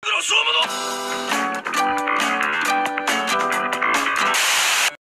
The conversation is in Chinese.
这有什么的